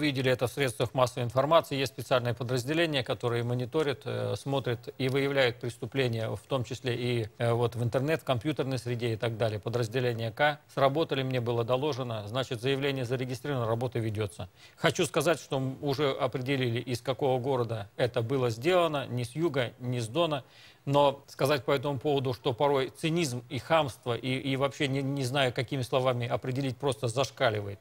Видели это в средствах массовой информации. Есть специальные подразделения, которые мониторят, э, смотрят и выявляют преступления, в том числе и э, вот в интернет, в компьютерной среде и так далее. Подразделение К сработали, мне было доложено. Значит, заявление зарегистрировано, работа ведется. Хочу сказать, что уже определили, из какого города это было сделано, ни с юга, ни с дона. Но сказать по этому поводу, что порой цинизм и хамство, и, и вообще не, не знаю, какими словами определить, просто зашкаливает.